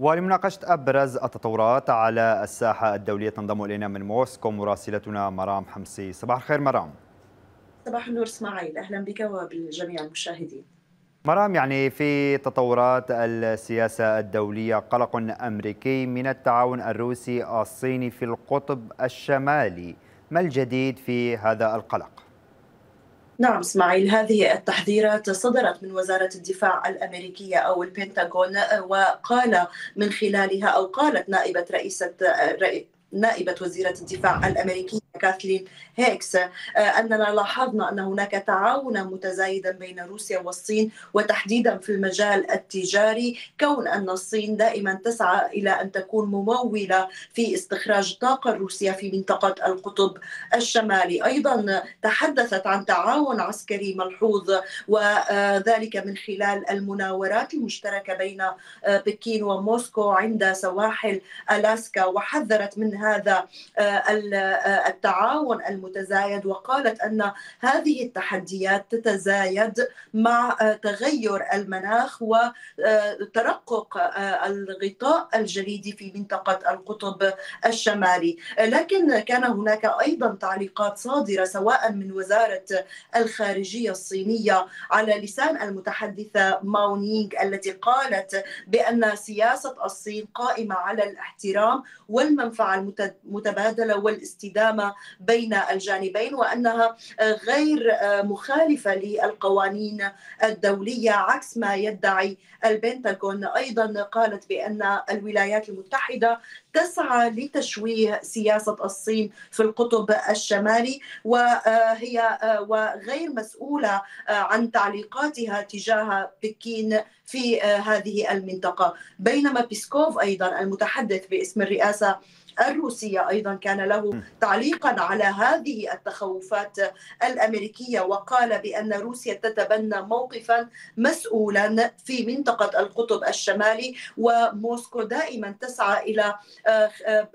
ولمناقشة أبرز التطورات على الساحة الدولية تنضم إلينا من موسكو مراسلتنا مرام حمسي صباح الخير مرام. صباح النور إسماعيل. أهلا بك وبالجميع المشاهدين. مرام يعني في تطورات السياسة الدولية قلق أمريكي من التعاون الروسي الصيني في القطب الشمالي ما الجديد في هذا القلق؟ نعم إسماعيل هذه التحذيرات صدرت من وزارة الدفاع الأمريكية أو البنتاغون وقال من خلالها أو قالت نائبة رئيسة نائبة وزيرة الدفاع الأمريكية كاثلين. هيكس أننا لاحظنا أن هناك تعاونا متزايدا بين روسيا والصين وتحديدا في المجال التجاري كون أن الصين دائما تسعى إلى أن تكون ممولة في استخراج الطاقة الروسية في منطقة القطب الشمالي. أيضا تحدثت عن تعاون عسكري ملحوظ وذلك من خلال المناورات المشتركة بين بكين وموسكو عند سواحل ألاسكا وحذرت من هذا التعاون. المتزايد وقالت أن هذه التحديات تتزايد مع تغير المناخ وترقق الغطاء الجليدي في منطقة القطب الشمالي. لكن كان هناك أيضا تعليقات صادرة سواء من وزارة الخارجية الصينية على لسان المتحدثة ماونينغ التي قالت بأن سياسة الصين قائمة على الاحترام والمنفعة المتبادلة والاستدامة بين الجانبين وأنها غير مخالفة للقوانين الدولية عكس ما يدعي البنتاغون. أيضا قالت بأن الولايات المتحدة تسعى لتشويه سياسة الصين في القطب الشمالي وهي وغير مسؤولة عن تعليقاتها تجاه بكين في هذه المنطقة. بينما بيسكوف أيضا المتحدث باسم الرئاسة الروسية أيضا كان له تعليقا على هذه التخوفات الأمريكية وقال بأن روسيا تتبنى موقفا مسؤولا في منطقة القطب الشمالي وموسكو دائما تسعى إلى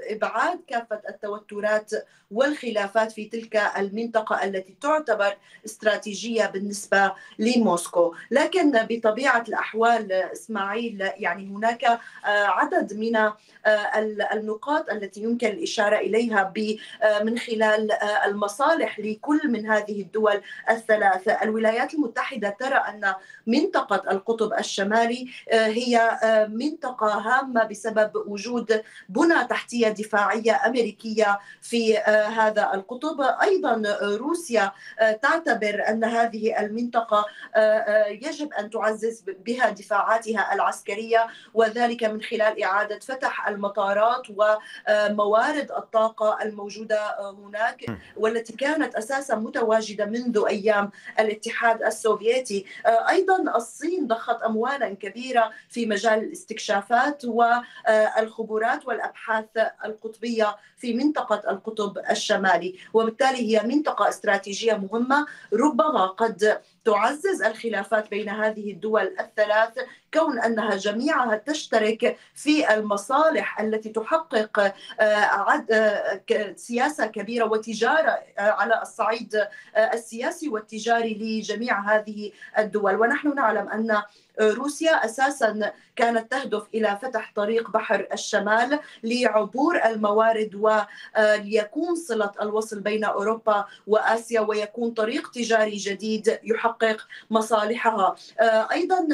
إبعاد كافة التوترات والخلافات في تلك المنطقة التي تعتبر استراتيجية بالنسبة لموسكو. لكن بطبيعة الأحوال إسماعيل يعني هناك عدد من النقاط التي يمكن الإشارة إليها من خلال المصالح لكل من هذه الدول الثلاثة الولايات المتحدة ترى أن منطقة القطب الشمالي هي منطقة هامة بسبب وجود بنى تحتية دفاعية أمريكية في هذا القطب. أيضا روسيا تعتبر أن هذه المنطقة يجب أن تعزز بها دفاعاتها العسكرية وذلك من خلال إعادة فتح المطارات وموارد الطاقة الموجودة هناك والتي كانت أساسا متواجدة منذ أيام الاتحاد السوفيتي. أيضا الصين ضخت أموالا كبيرة في مجال الاستكشافات والخبرات والأبحاث القطبية في منطقة القطب الشمالي وبالتالي هي منطقة استراتيجية مهمة ربما قد تعزز الخلافات بين هذه الدول الثلاث كون أنها جميعها تشترك في المصالح التي تحقق سياسة كبيرة وتجارة على الصعيد السياسي والتجاري لجميع هذه الدول. ونحن نعلم أن روسيا أساسا كانت تهدف إلى فتح طريق بحر الشمال لعبور الموارد وليكون صلة الوصل بين أوروبا وآسيا ويكون طريق تجاري جديد يحقق مصالحها. أيضا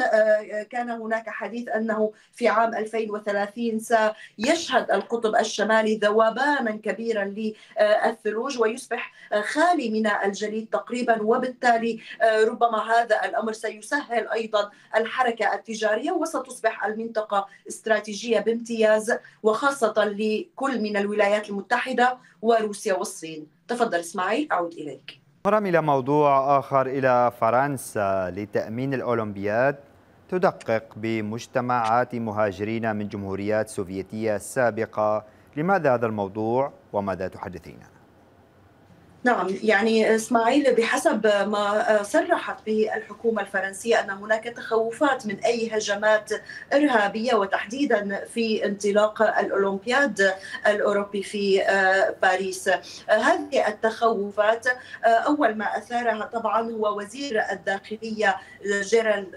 كان هناك حديث أنه في عام 2030 سيشهد القطب الشمالي ذوبانا كبيرا للثلوج ويصبح خالي من الجليد تقريبا وبالتالي ربما هذا الأمر سيسهل أيضا الحركة التجارية وستصبح المنطقة استراتيجية بامتياز وخاصة لكل من الولايات المتحدة وروسيا والصين. تفضل إسماعيل أعود إليك. مرام إلى موضوع آخر إلى فرنسا لتأمين الأولمبياد تدقق بمجتمعات مهاجرين من جمهوريات سوفيتية سابقة، لماذا هذا الموضوع وماذا تحدثين؟ نعم يعني إسماعيل بحسب ما صرحت به الحكومة الفرنسية أن هناك تخوفات من أي هجمات إرهابية وتحديدا في انطلاق الأولمبياد الأوروبي في باريس. هذه التخوفات أول ما أثارها طبعا هو وزير الداخلية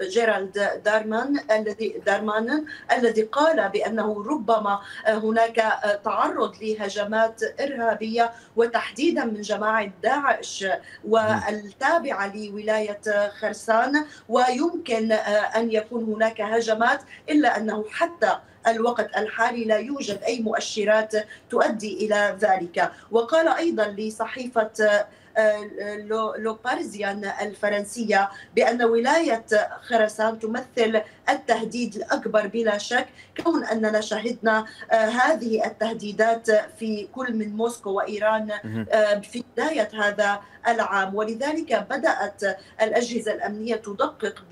جيرالد دارمان الذي دارمان الذي قال بأنه ربما هناك تعرض لهجمات إرهابية وتحديدا من جماعة جماعة داعش والتابعة لولاية خرسان ويمكن أن يكون هناك هجمات إلا أنه حتى الوقت الحالي لا يوجد أي مؤشرات تؤدي إلى ذلك. وقال أيضا لصحيفة لو بارزيان الفرنسية بأن ولاية خرسان تمثل التهديد الأكبر بلا شك كون أننا شهدنا هذه التهديدات في كل من موسكو وإيران في بداية هذا العام. ولذلك بدأت الأجهزة الأمنية تدقق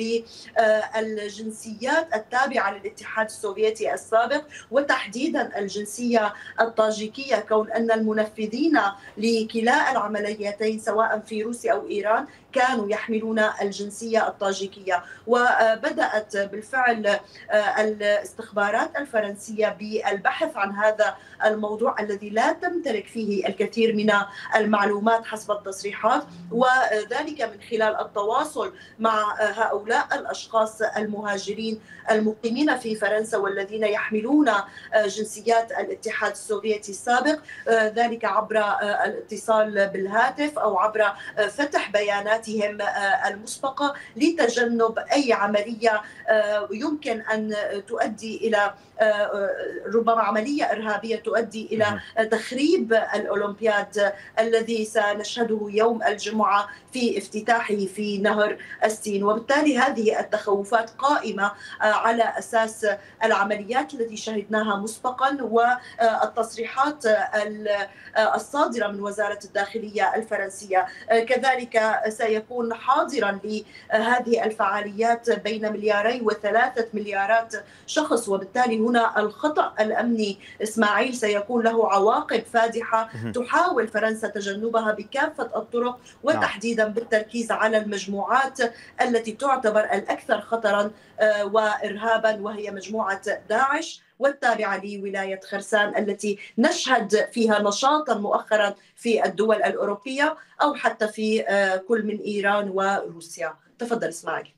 بالجنسيات التابعة للاتحاد السوفيتي السابق وتحديدا الجنسية الطاجيكية كون أن المنفذين لكلا العمليتين سواء في روسيا أو إيران كانوا يحملون الجنسية الطاجيكية. وبدأت بالفعل آه، الاستخبارات الفرنسية بالبحث عن هذا الموضوع الذي لا تمتلك فيه الكثير من المعلومات حسب التصريحات وذلك من خلال التواصل مع هؤلاء الأشخاص المهاجرين المقيمين في فرنسا والذين يحملون جنسيات الاتحاد السوفيتي السابق ذلك عبر الاتصال بالهاتف أو عبر فتح بياناتهم المسبقة لتجنب أي عملية يمكن أن تؤدي إلى ربما عملية إرهابية تؤدي إلى تخريب الأولمبياد الذي سنشهده يوم الجمعة في افتتاحه في نهر السين. وبالتالي هذه التخوفات قائمة على أساس العمليات التي شهدناها مسبقا والتصريحات الصادرة من وزارة الداخلية الفرنسية. كذلك سيكون حاضرا لهذه الفعاليات بين ملياري وثلاثه مليارات شخص وبالتالي هنا الخطأ الأمني إسماعيل سيكون له عواقب فادحة تحاول فرنسا تجنبها بكافة الطرق وتحديدا بالتركيز على المجموعات التي تعتبر الأكثر خطرا آه، وارهابا وهي مجموعة داعش والتابعة لولاية خرسان التي نشهد فيها نشاطا مؤخرا في الدول الأوروبية أو حتى في آه، كل من إيران وروسيا. تفضل إسماعيل.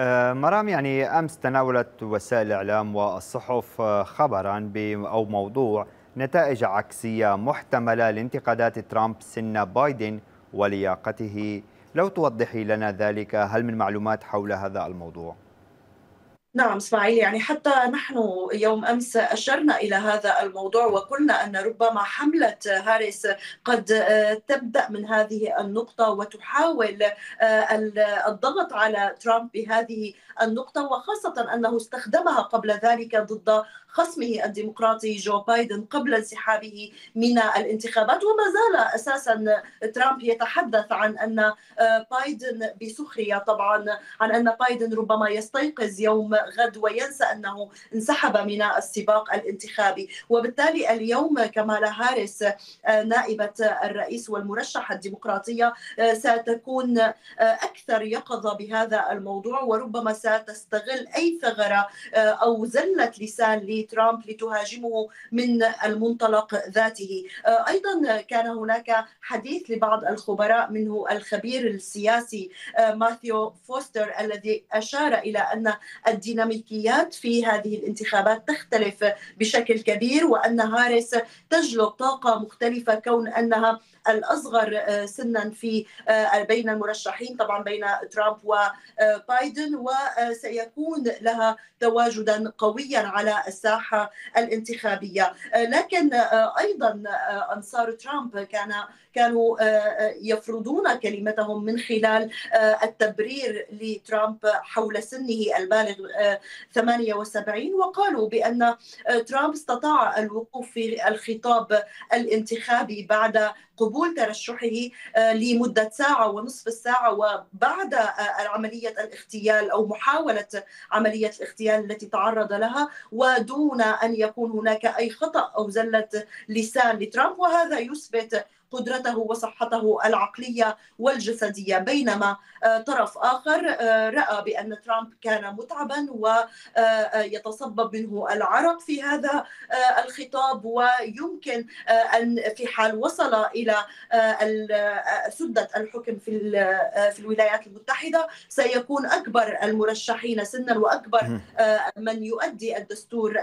آه، مرام يعني أمس تناولت وسائل الإعلام والصحف خبرا أو موضوع نتائج عكسية محتملة لانتقادات ترامب سن بايدن ولياقته لو توضحي لنا ذلك هل من معلومات حول هذا الموضوع؟ نعم اسماعيل يعني حتى نحن يوم أمس أشرنا إلى هذا الموضوع وقلنا أن ربما حملة هاريس قد تبدأ من هذه النقطة وتحاول الضغط على ترامب بهذه النقطة وخاصة أنه استخدمها قبل ذلك ضد خصمه الديمقراطي جو بايدن قبل انسحابه من الانتخابات. وما زال أساسا ترامب يتحدث عن أن بايدن بسخرية. طبعا عن أن بايدن ربما يستيقظ يوم غد وينسى أنه انسحب من السباق الانتخابي. وبالتالي اليوم كمالا هاريس نائبة الرئيس والمرشحة الديمقراطية ستكون أكثر يقظة بهذا الموضوع. وربما ستستغل أي ثغرة أو زلة لسان ترامب لتهاجمه من المنطلق ذاته. أيضا كان هناك حديث لبعض الخبراء منه الخبير السياسي ماثيو فوستر الذي أشار إلى أن الديناميكيات في هذه الانتخابات تختلف بشكل كبير وأن هاريس تجلب طاقة مختلفة كون أنها الأصغر سنا في بين المرشحين طبعا بين ترامب وبايدن وسيكون لها تواجدا قويا على الساحة. الانتخابية. لكن أيضا أنصار ترامب كان كانوا يفرضون كلمتهم من خلال التبرير لترامب حول سنه البالغ 78 وقالوا بأن ترامب استطاع الوقوف في الخطاب الانتخابي بعد قبول ترشحه لمدة ساعة ونصف الساعة وبعد عملية الاغتيال أو محاولة عملية الاغتيال التي تعرض لها ودون أن يكون هناك أي خطأ أو زلة لسان لترامب وهذا يثبت قدرته وصحته العقلية والجسدية. بينما طرف آخر رأى بأن ترامب كان متعبا ويتصبب منه العرق في هذا الخطاب. ويمكن أن في حال وصل إلى سدة الحكم في في الولايات المتحدة سيكون أكبر المرشحين سنا وأكبر من يؤدي الدستور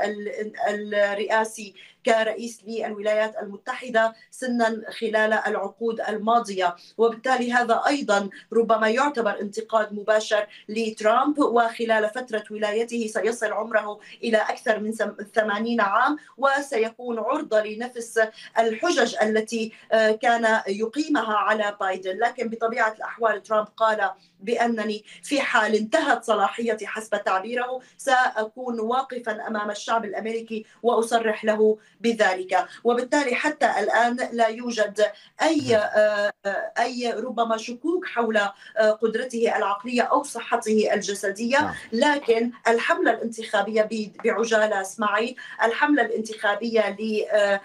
الرئاسي كرئيس للولايات المتحدة سنا خلال العقود الماضية. وبالتالي هذا أيضا ربما يعتبر انتقاد مباشر لترامب وخلال فترة ولايته سيصل عمره إلى أكثر من 80 عام وسيكون عرضة لنفس الحجج التي آه، كان يقيمها على بايدن. لكن بطبيعة الأحوال ترامب قال بأنني في حال انتهت صلاحيتي حسب تعبيره سأكون واقفا أمام الشعب الأمريكي وأصرح له بذلك وبالتالي حتى الآن لا يوجد أي نعم. آه، أي ربما شكوك حول آه، قدرته العقلية أو صحته الجسدية نعم. لكن الحملة الانتخابية بعجالة اسماعيل الحملة الانتخابية آه،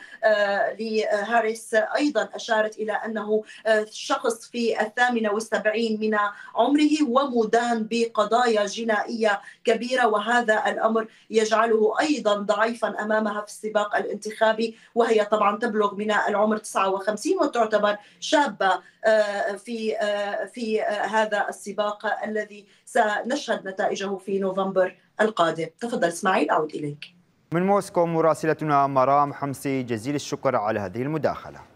لهاريس أيضا أشارت إلى أنه شخص في الثامنه والسبعين من عمره ومدان بقضايا جنائية كبيرة وهذا الأمر يجعله أيضا ضعيفا أمامها في السباق الانتخابي وهي طبعا تبلغ من العمر 59 وتعتبر شابة آه، في آه، في آه، هذا السباق الذي سنشهد نتائجه في نوفمبر القادم. تفضل إسماعيل أعود إليك. من موسكو مراسلتنا مرام حمسي جزيل الشكر على هذه المداخلة.